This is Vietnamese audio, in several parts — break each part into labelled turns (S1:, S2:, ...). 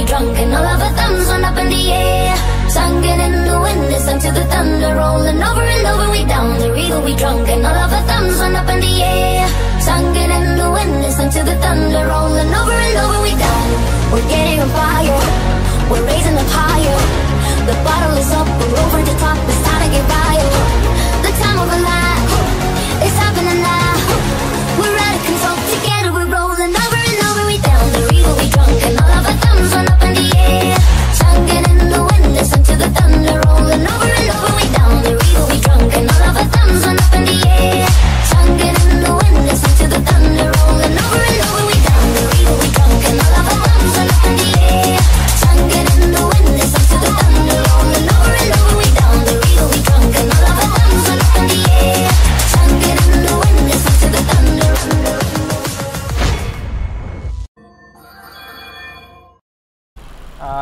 S1: we drunk and all of our thumbs went up in the air. Singing in the wind, listen to the thunder rolling over and over. We down the river, we drunk and all of our thumbs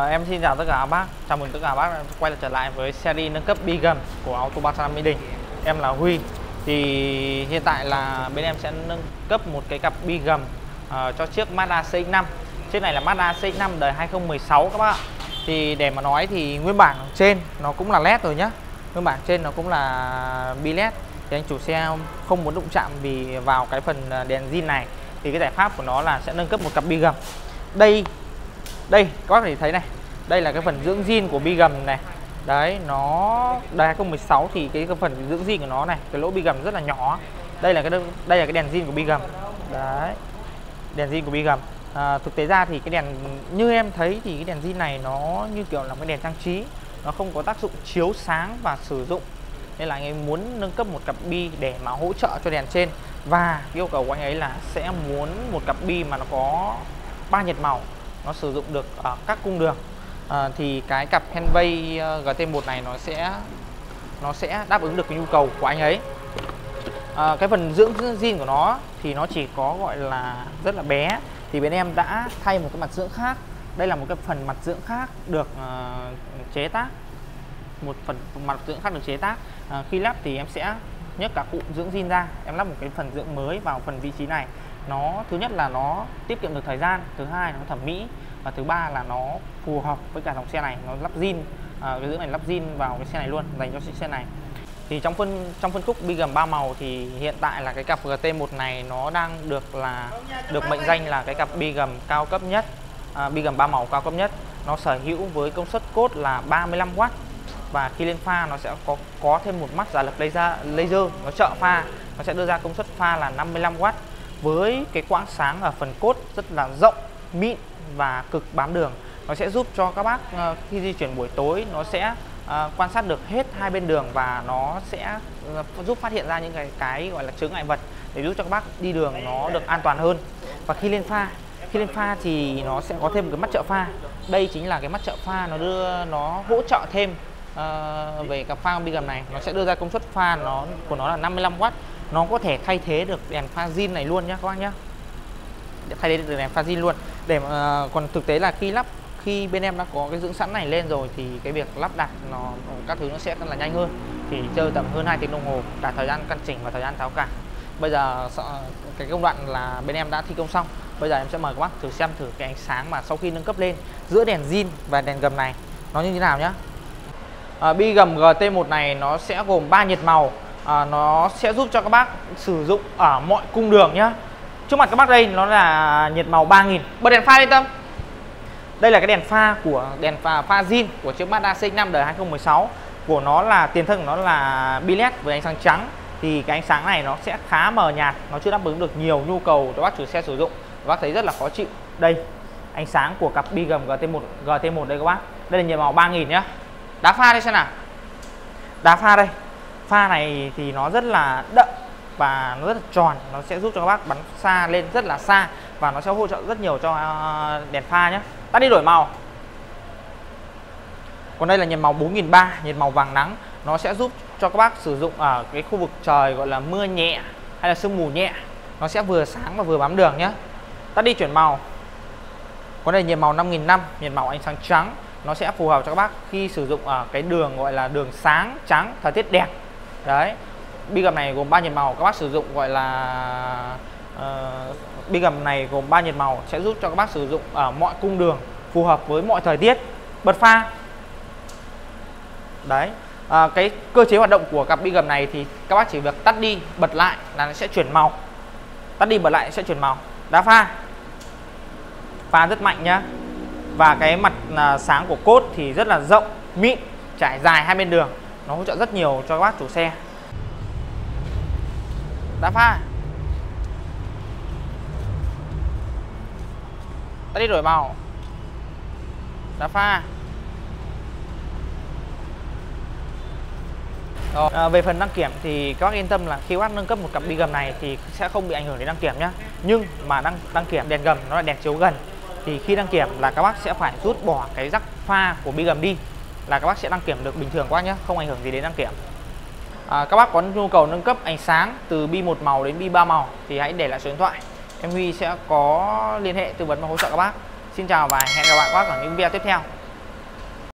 S2: em xin chào tất cả các bác, chào mừng tất cả các bác đã quay trở lại với series nâng cấp Bigam của Auto 300 Mỹ Đình Em là Huy. Thì hiện tại là bên em sẽ nâng cấp một cái cặp Bigam uh, ờ, cho chiếc Mazda CX-5 Chiếc này là Mazda CX-5 đời 2016 các bác ạ. Thì để mà nói thì nguyên bản trên nó cũng là LED rồi nhá. Nguyên bản trên nó cũng là bi LED. Thì anh chủ xe không muốn đụng chạm vì vào cái phần ờ, đèn zin này. Thì cái giải pháp của nó là sẽ nâng cấp một cặp Bigam Đây đây các bác có thể thấy này đây là cái phần dưỡng zin của bi gầm này. Đấy nó đời 2016 thì cái phần dưỡng zin của nó này cái lỗ bi gầm rất là nhỏ. Đây là cái đây là cái đèn zin của bi gầm. Đấy đèn zin của bi gầm. À, thực tế ra thì cái đèn như em thấy thì cái đèn zin này nó như kiểu là cái đèn trang trí. Nó không có tác dụng chiếu sáng và sử dụng. Nên là anh ấy muốn nâng cấp một cặp bi để mà hỗ trợ cho đèn trên. Và yêu cầu của anh ấy là sẽ muốn một cặp bi mà nó có ba nhiệt màu. Nó sử dụng được ở các cung đường à, thì cái cặp Henway ờ, GT1 này nó sẽ nó sẽ đáp ứng được cái nhu cầu của anh ấy. À, cái phần dưỡng zin của nó thì nó chỉ có gọi là rất là bé. Thì bên em đã thay một cái mặt dưỡng khác. Đây là một cái phần mặt dưỡng khác được uh, chế tác. Một phần mặt dưỡng khác được chế tác. À, khi lắp thì em sẽ nhấc cả cụ dưỡng zin ra. Em lắp một cái phần dưỡng mới vào phần vị trí này nó thứ nhất là nó tiết kiệm được thời gian thứ hai là nó thẩm mỹ và thứ ba là nó phù hợp với cả dòng xe này. Nó lắp zin à, cái giữ này lắp zin vào cái xe này luôn dành cho xe này. Thì trong phân trong phân khúc bi gầm ba màu thì hiện tại là cái cặp GT1 này nó đang được là được mệnh danh là cái cặp bi gầm cao cấp nhất à, bi gầm ba màu cao cấp nhất. Nó sở hữu với công suất cốt là 35W và khi lên pha nó sẽ có có thêm một mắt giả lập laser laser nó trợ pha nó sẽ đưa ra công suất pha là 55W với cái quãng sáng ở phần cốt rất là rộng mịn và cực bám đường. Nó sẽ giúp cho các bác ờ, khi di chuyển buổi tối nó sẽ ờ, quan sát được hết hai bên đường và nó sẽ ờ, giúp phát hiện ra những cái cái gọi là chướng ngại vật để giúp cho các bác đi đường nó được an toàn hơn. Và khi lên pha khi lên pha thì nó sẽ có thêm một cái mắt trợ pha. Đây chính là cái mắt trợ pha nó đưa nó hỗ trợ thêm uh, về cặp pha bi gầm này. Nó sẽ đưa ra công suất pha nó của nó là 55W nó có thể thay thế được đèn pha zin này luôn nhé các bác nhé thay thế được đèn pha zin luôn. Để mà còn thực tế là khi lắp khi bên em đã có cái dưỡng sẵn này lên rồi thì cái việc lắp đặt nó các thứ nó sẽ rất là nhanh hơn. Thì chơi tầm hơn 2 tiếng đồng hồ cả thời gian căn chỉnh và thời gian tháo cả bây giờ cái công đoạn là bên em đã thi công xong. Bây giờ em sẽ mời các bác thử xem thử cái ánh sáng mà sau khi nâng cấp lên giữa đèn zin và đèn gầm này nó như thế nào nhá. À, bi gầm GT1 này nó sẽ gồm 3 nhiệt màu à, nó sẽ giúp cho các bác sử dụng ở mọi cung đường nhá. Trước mặt các bác đây nó là nhiệt màu 3000 bật đèn pha lên tâm. Đây là cái đèn pha của đèn pha pha zin của chiếc Mazda CX-5 đời 2016 của nó là tiền thân của nó là bi led với ánh sáng trắng. Thì cái ánh sáng này nó sẽ khá mờ nhạt nó chưa đáp ứng được nhiều nhu cầu cho bác chủ xe sử dụng. Bác thấy rất là khó chịu. Đây ánh sáng của cặp bi gầm GT1 GT1 đây các bác. Đây là nhiệt màu 3000 nhá. Đá pha đây xem nào. Đá pha đây pha này thì nó rất là đậm và nó rất là tròn. Nó sẽ giúp cho các bác bắn xa lên rất là xa và nó sẽ hỗ trợ rất nhiều cho ờ, đèn pha nhé tắt đi đổi màu. Còn đây là nhiệt màu 4003 nhiệt màu vàng nắng. Nó sẽ giúp cho các bác sử dụng ở cái khu vực trời gọi là mưa nhẹ hay là sương mù nhẹ. Nó sẽ vừa sáng và vừa bám đường nhé tắt đi chuyển màu. Còn đây nhiệt màu 5005 nhiệt màu ánh sáng trắng. Nó sẽ phù hợp cho các bác khi sử dụng ở cái đường gọi là đường sáng trắng, thời tiết đẹp đấy bi gầm này gồm 3 nhiệt màu các bác sử dụng gọi là ờ, uh, bi gầm này gồm 3 nhiệt màu sẽ giúp cho các bác sử dụng ở mọi cung đường phù hợp với mọi thời tiết. Bật pha. Đấy à, cái cơ chế hoạt động của cặp bi gầm này thì các bác chỉ việc tắt đi bật lại là nó sẽ chuyển màu. Tắt đi bật lại sẽ chuyển màu. Đá pha. Pha rất mạnh nhá. Và cái mặt à, sáng của cốt thì rất là rộng mịn trải dài hai bên đường nó hỗ trợ rất nhiều cho các bác chủ xe. Đá pha. Ta đi đổi màu. Đá pha. Rồi À, về phần đăng kiểm thì các bác yên tâm là khi các bác nâng cấp một cặp bi gầm này thì sẽ không bị ảnh hưởng đến đăng kiểm nhé nhưng mà đăng đăng kiểm đèn gầm nó là đèn chiếu gần. Thì khi đăng kiểm là các bác sẽ phải rút bỏ cái rắc pha của bi gầm đi là các bác sẽ đăng kiểm được bình thường quá nhé không ảnh hưởng gì đến đăng kiểm. À, các bác có nhu cầu nâng cấp ánh sáng từ bi một màu đến bi ba màu thì hãy để lại số điện thoại. Em Huy sẽ có liên hệ tư vấn và hỗ trợ các bác. Xin chào và hẹn gặp lại các bác ở những video tiếp theo.